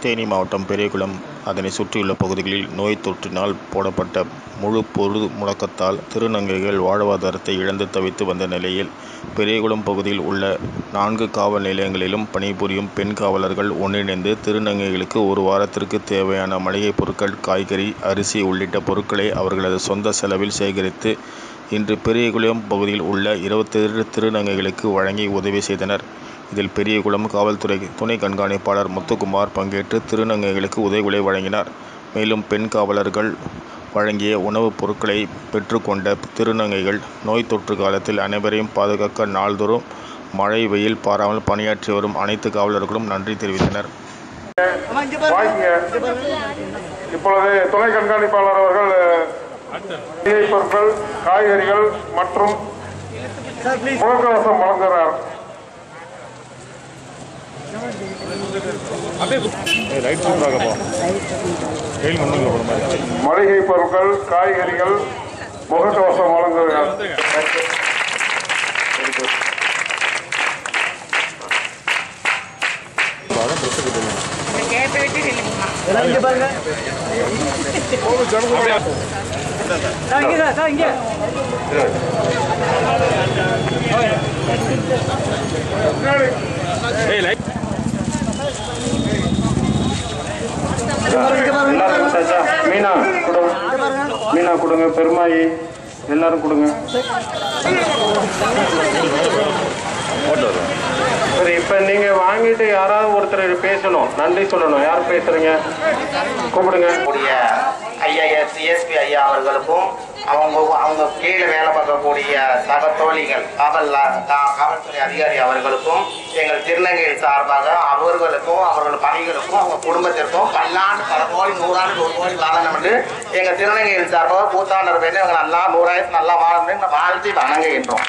தேனி மாவட்டம் பெரியகுளம் அதனை சுற்றியுள்ள பகுதிகளில் நோய் தொற்றினால் போடப்பட்ட முழு பொருள் முடக்கத்தால் திருநங்கைகள் வாழ்வாதாரத்தை இழந்து தவித்து வந்த நிலையில் பெரியகுளம் பகுதியில் உள்ள நான்கு காவல் நிலையங்களிலும் பணிபுரியும் பெண் காவலர்கள் ஒன்றிணைந்து திருநங்கைகளுக்கு ஒரு வாரத்திற்கு தேவையான மளிகைப் பொருட்கள் காய்கறி அரிசி உள்ளிட்ட பொருட்களை அவர்களது சொந்த செலவில் சேகரித்து இன்று பெரியகுளம் பகுதியில் உள்ள இருபத்தேழு திருநங்கைகளுக்கு வழங்கி உதவி செய்தனர். இதில் பெரியகுளம் காவல்துறை துணை கண்காணிப்பாளர் முத்துக்குமார் பங்கேற்று திருநங்கைகளுக்கு உதவிகளை வழங்கினார். மேலும் பெண் காவலர்கள் வழங்கிய உணவுப் பொருட்களை பெற்றுக்கொண்ட திருநங்கைகள் நோய் தொற்று காலத்தில் அனைவரையும் பாதுகாக்க நாள்தோறும் மழை வெயில் பாராமல் பணியாற்றி வரும் அனைத்து காவலர்களும் நன்றி தெரிவித்தனர். இப்பொழுது துணை கண்காணிப்பாளர் அவர்கள் பொருட்கள் காய்கறிகள் மற்றும் முகக்கவசம் வழங்குகிறார். மளிகை பொருட்கள் காய்கறிகள் முகக்கவசம் வழங்குகிறார் கேட்டு எல்லாரும் கொடுத்தாச்சா மீனா கொடுங்க மீனா கொடுங்க பெருமாயி எல்லாரும் கொடுங்க சரி இப்ப நீங்க வாங்கிட்டு யாராவது ஒருத்தர் பேசணும் நன்றி சொல்லணும் யார் பேசுறீங்க கூப்பிடுங்க. ஐயா எஸ் சிஎஸ்பி ஐயா அவர்களுக்கும் அவங்க அவங்க கீழே வேலை பார்க்கக்கூடிய சக தோழிகள் காவல் கா- காவல்துறை அதிகாரி அவர்களுக்கும் எங்கள் திருநங்கையில் சார்பாக அவர்களுக்கும் அவர்கள் பணிகளுக்கும் அவங்க குடும்பத்திற்கும் பல்லாண்டு பல கோடி நூறாண்டு நூறு கோடி வாழணும் என்று எங்கள் திருநங்கையில் சார்பாக கூத்தாண்டர் வேண்டி அவங்க நல்லா நூறாயிரத்து நல்லா வாழணும் வாழ்த்தி வணங்குகின்றோம்.